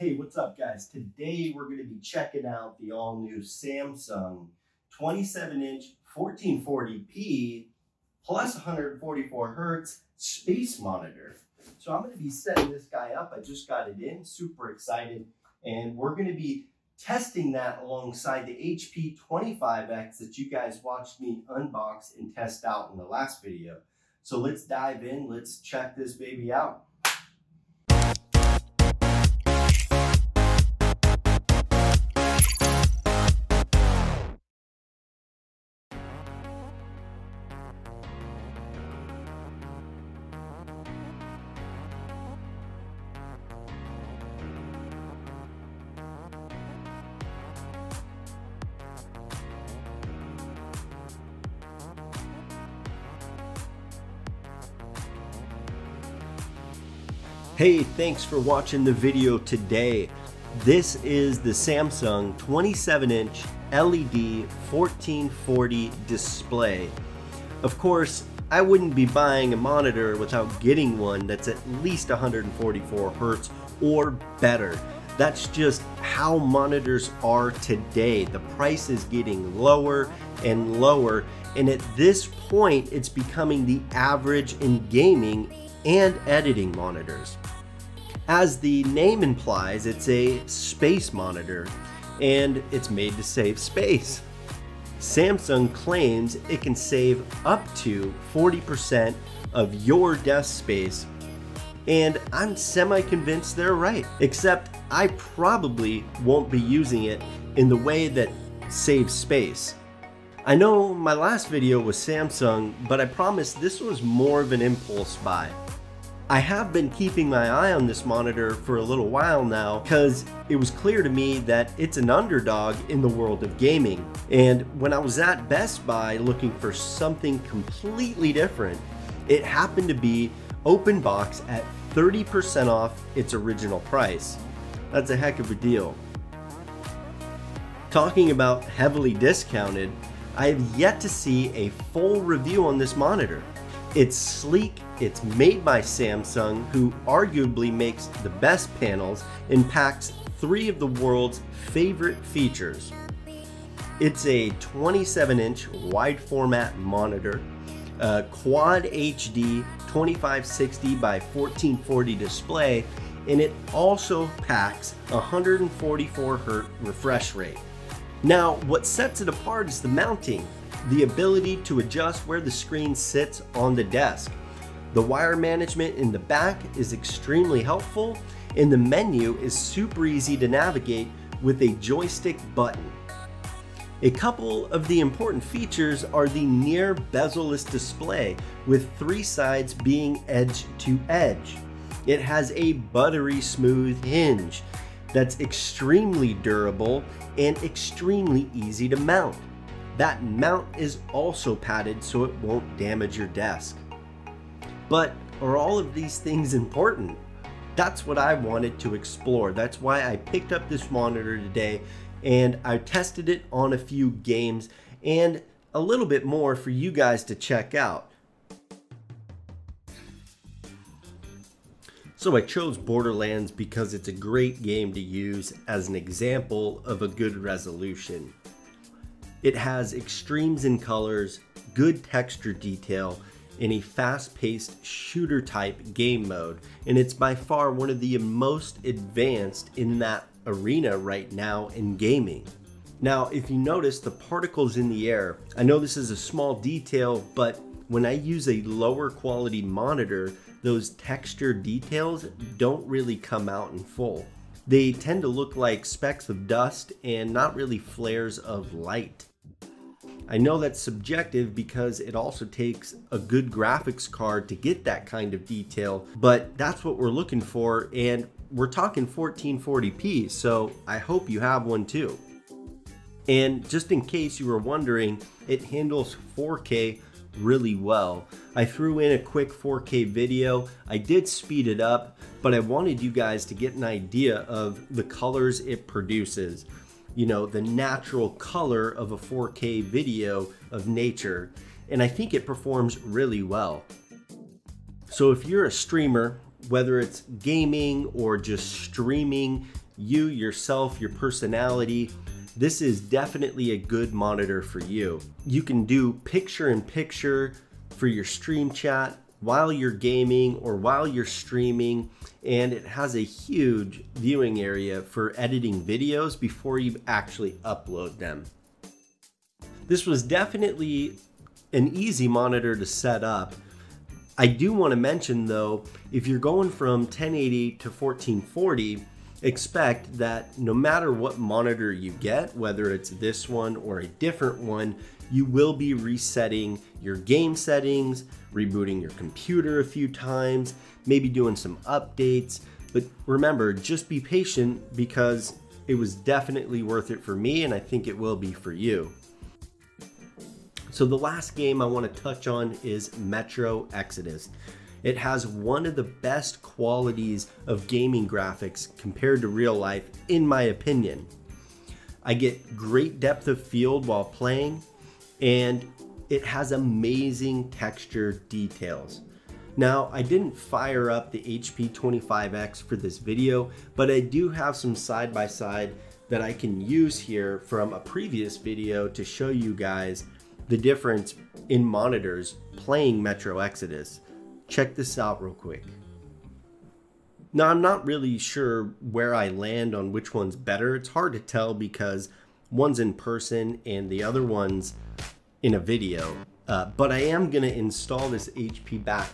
Hey, what's up guys? Today we're going to be checking out the all new Samsung 27 inch 1440p plus 144 hertz space monitor. So I'm going to be setting this guy up. I just got it in, super excited. And we're going to be testing that alongside the HP 25X that you guys watched me unbox and test out in the last video. So let's dive in, let's check this baby out. Hey, thanks for watching the video today. This is the Samsung 27 inch LED 1440 display. Of course, I wouldn't be buying a monitor without getting one that's at least 144 Hertz or better. That's just how monitors are today. The price is getting lower and lower, and at this point, it's becoming the average in gaming and editing monitors. As the name implies, it's a space monitor and it's made to save space. Samsung claims it can save up to 40% of your desk space and I'm semi-convinced they're right. Except I probably won't be using it in the way that saves space. I know my last video was Samsung, but I promise this was more of an impulse buy. I have been keeping my eye on this monitor for a little while now because it was clear to me that it's an underdog in the world of gaming. And when I was at Best Buy looking for something completely different, it happened to be open box at 30% off its original price. That's a heck of a deal. Talking about heavily discounted, I have yet to see a full review on this monitor. It's sleek, it's made by Samsung, who arguably makes the best panels and packs three of the world's favorite features. It's a 27 inch wide format monitor, a quad HD 2560 by 1440 display, and it also packs 144 Hz refresh rate. Now, what sets it apart is the mounting the ability to adjust where the screen sits on the desk. The wire management in the back is extremely helpful and the menu is super easy to navigate with a joystick button. A couple of the important features are the near bezel-less display with three sides being edge to edge. It has a buttery smooth hinge that's extremely durable and extremely easy to mount. That mount is also padded so it won't damage your desk. But are all of these things important? That's what I wanted to explore. That's why I picked up this monitor today and I tested it on a few games and a little bit more for you guys to check out. So I chose Borderlands because it's a great game to use as an example of a good resolution. It has extremes in colors, good texture detail, in a fast-paced shooter type game mode and it's by far one of the most advanced in that arena right now in gaming. Now if you notice the particles in the air, I know this is a small detail but when I use a lower quality monitor those texture details don't really come out in full. They tend to look like specks of dust and not really flares of light. I know that's subjective because it also takes a good graphics card to get that kind of detail, but that's what we're looking for and we're talking 1440p, so I hope you have one too. And just in case you were wondering, it handles 4K really well. I threw in a quick 4K video. I did speed it up, but I wanted you guys to get an idea of the colors it produces you know, the natural color of a 4K video of nature. And I think it performs really well. So if you're a streamer, whether it's gaming or just streaming you, yourself, your personality, this is definitely a good monitor for you. You can do picture in picture for your stream chat while you're gaming or while you're streaming and it has a huge viewing area for editing videos before you actually upload them. This was definitely an easy monitor to set up. I do want to mention though, if you're going from 1080 to 1440, expect that no matter what monitor you get, whether it's this one or a different one, you will be resetting your game settings, rebooting your computer a few times, maybe doing some updates. But remember, just be patient because it was definitely worth it for me and I think it will be for you. So the last game I want to touch on is Metro Exodus. It has one of the best qualities of gaming graphics compared to real life, in my opinion. I get great depth of field while playing, and it has amazing texture details. Now, I didn't fire up the HP 25X for this video, but I do have some side-by-side -side that I can use here from a previous video to show you guys the difference in monitors playing Metro Exodus. Check this out real quick. Now, I'm not really sure where I land on which one's better. It's hard to tell because one's in person and the other one's in a video. Uh, but I am going to install this HP back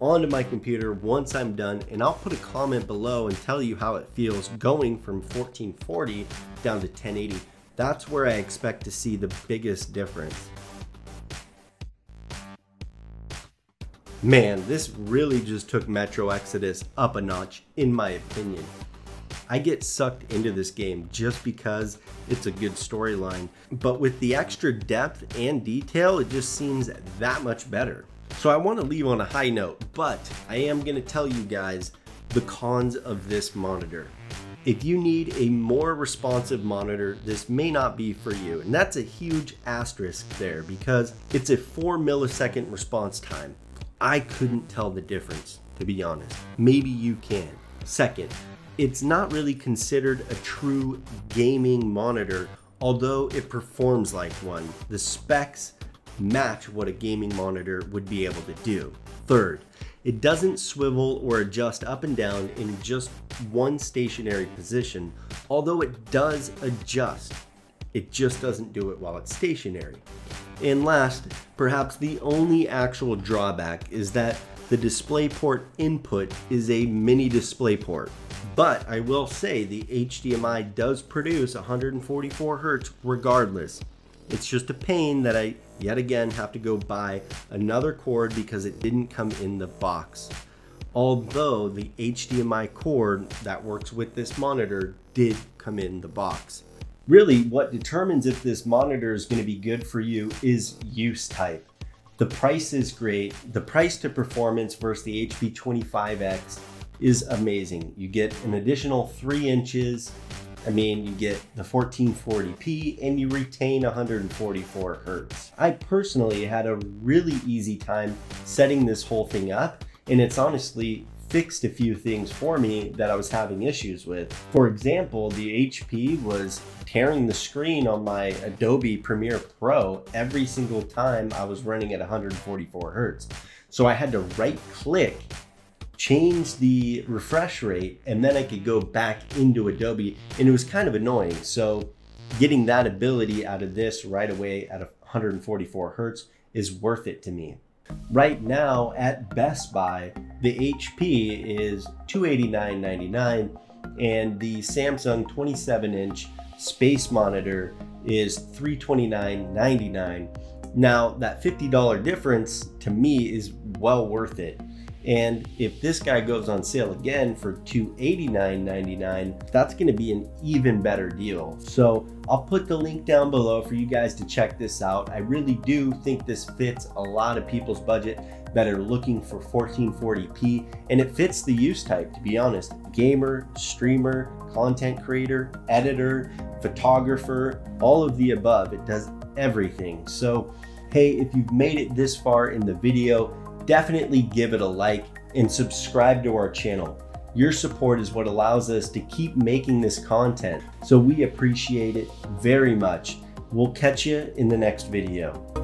onto my computer once I'm done and I'll put a comment below and tell you how it feels going from 1440 down to 1080. That's where I expect to see the biggest difference. Man, this really just took Metro Exodus up a notch, in my opinion. I get sucked into this game just because it's a good storyline, but with the extra depth and detail, it just seems that much better. So I want to leave on a high note, but I am going to tell you guys the cons of this monitor. If you need a more responsive monitor, this may not be for you. And that's a huge asterisk there because it's a 4 millisecond response time. I couldn't tell the difference, to be honest. Maybe you can. Second, it's not really considered a true gaming monitor, although it performs like one. The specs match what a gaming monitor would be able to do. Third, it doesn't swivel or adjust up and down in just one stationary position, although it does adjust. It just doesn't do it while it's stationary. And last, perhaps the only actual drawback is that the DisplayPort input is a mini DisplayPort. But I will say the HDMI does produce 144 Hz regardless. It's just a pain that I yet again have to go buy another cord because it didn't come in the box. Although the HDMI cord that works with this monitor did come in the box. Really, what determines if this monitor is going to be good for you is use type. The price is great. The price to performance versus the HP 25X is amazing. You get an additional three inches. I mean, you get the 1440p and you retain 144 hertz. I personally had a really easy time setting this whole thing up and it's honestly fixed a few things for me that I was having issues with. For example, the HP was tearing the screen on my Adobe Premiere Pro every single time I was running at 144 Hertz. So I had to right click, change the refresh rate, and then I could go back into Adobe and it was kind of annoying. So getting that ability out of this right away at 144 Hertz is worth it to me. Right now at Best Buy, the HP is $289.99 and the Samsung 27 inch space monitor is $329.99. Now that $50 difference to me is well worth it. And if this guy goes on sale again for $289.99, that's gonna be an even better deal. So I'll put the link down below for you guys to check this out. I really do think this fits a lot of people's budget that are looking for 1440p and it fits the use type to be honest. Gamer, streamer, content creator, editor, photographer, all of the above. It does everything. So hey, if you've made it this far in the video, definitely give it a like and subscribe to our channel. Your support is what allows us to keep making this content, so we appreciate it very much. We'll catch you in the next video.